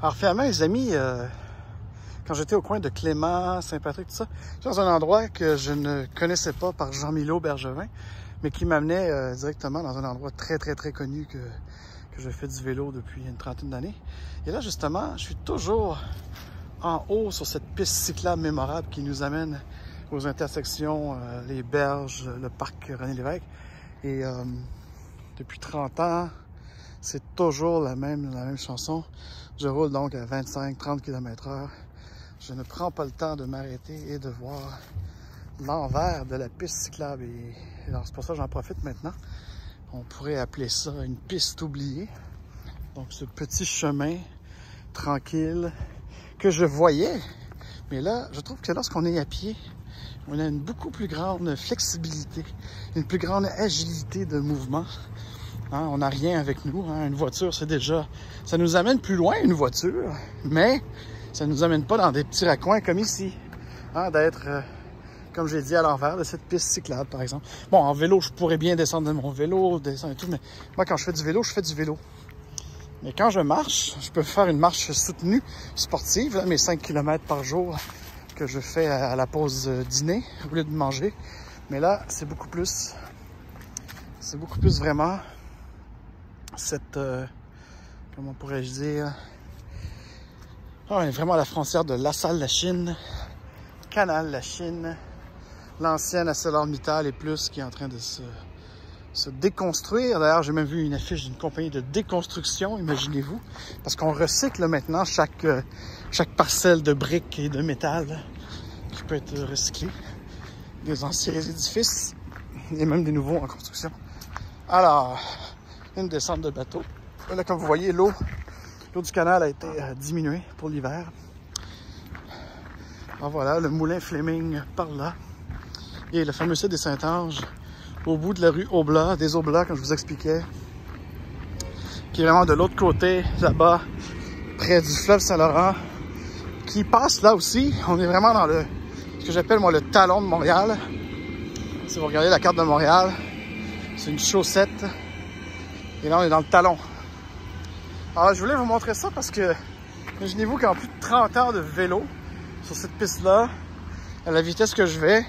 Alors finalement, les amis, euh, quand j'étais au coin de Clément, Saint-Patrick, tout ça, dans un endroit que je ne connaissais pas par Jean-Milo Bergevin, mais qui m'amenait euh, directement dans un endroit très, très, très connu que, que je fais du vélo depuis une trentaine d'années. Et là, justement, je suis toujours en haut sur cette piste cyclable mémorable qui nous amène aux intersections, euh, les berges, le parc René Lévesque. Et euh, depuis 30 ans, c'est toujours la même, chanson. Je roule donc à 25-30 km heure. Je ne prends pas le temps de m'arrêter et de voir l'envers de la piste cyclable. Et c'est pour ça que j'en profite maintenant. On pourrait appeler ça une piste oubliée. Donc ce petit chemin tranquille que je voyais. Mais là, je trouve que lorsqu'on est à pied, on a une beaucoup plus grande flexibilité, une plus grande agilité de mouvement. Hein, on n'a rien avec nous. Hein. Une voiture, c'est déjà... Ça nous amène plus loin, une voiture, mais ça nous amène pas dans des petits raccoins comme ici. Hein, D'être, euh, comme j'ai dit, à l'envers de cette piste cyclable, par exemple. Bon, en vélo, je pourrais bien descendre de mon vélo, descendre et tout, mais moi, quand je fais du vélo, je fais du vélo. Mais quand je marche, je peux faire une marche soutenue, sportive, là, mes 5 km par jour que je fais à la pause dîner au lieu de manger. Mais là, c'est beaucoup plus, c'est beaucoup plus vraiment cette, euh, comment pourrais-je dire, on est vraiment à la frontière de La Salle, la Chine, Canal, la Chine, l'ancienne ArcelorMittal et plus qui est en train de se, se déconstruire. D'ailleurs, j'ai même vu une affiche d'une compagnie de déconstruction, imaginez-vous, parce qu'on recycle maintenant chaque, euh, chaque parcelle de briques et de métal qui peut être recyclée. Des anciens édifices et même des nouveaux en construction. Alors, une descente de bateau. Là, comme vous voyez, l'eau du canal a été euh, diminuée pour l'hiver. Alors voilà, le moulin Fleming par là. Et le fameux site des Saint-Anges au bout de la rue Oblat, des Oblats, comme je vous expliquais, qui est vraiment de l'autre côté, là-bas, près du fleuve Saint-Laurent, qui passe là aussi. On est vraiment dans le, ce que j'appelle moi le talon de Montréal. Si vous regardez la carte de Montréal, c'est une chaussette. Et là, on est dans le talon. Alors, je voulais vous montrer ça parce que, imaginez-vous qu'en plus de 30 heures de vélo sur cette piste-là, à la vitesse que je vais,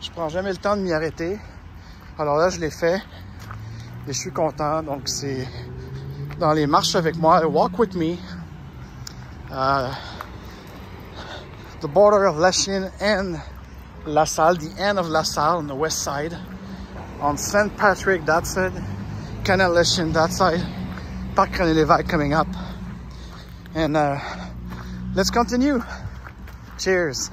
je prends jamais le temps de m'y arrêter. Alors là, je l'ai fait et je suis content. Donc, c'est dans les marches avec moi, Walk With Me, uh, the border of Lachine and La Salle, the end of La Salle on the west side, on St. Patrick, that side, Canal Lachine, that side, Parc René Lévesque coming up. And uh, let's continue. Cheers.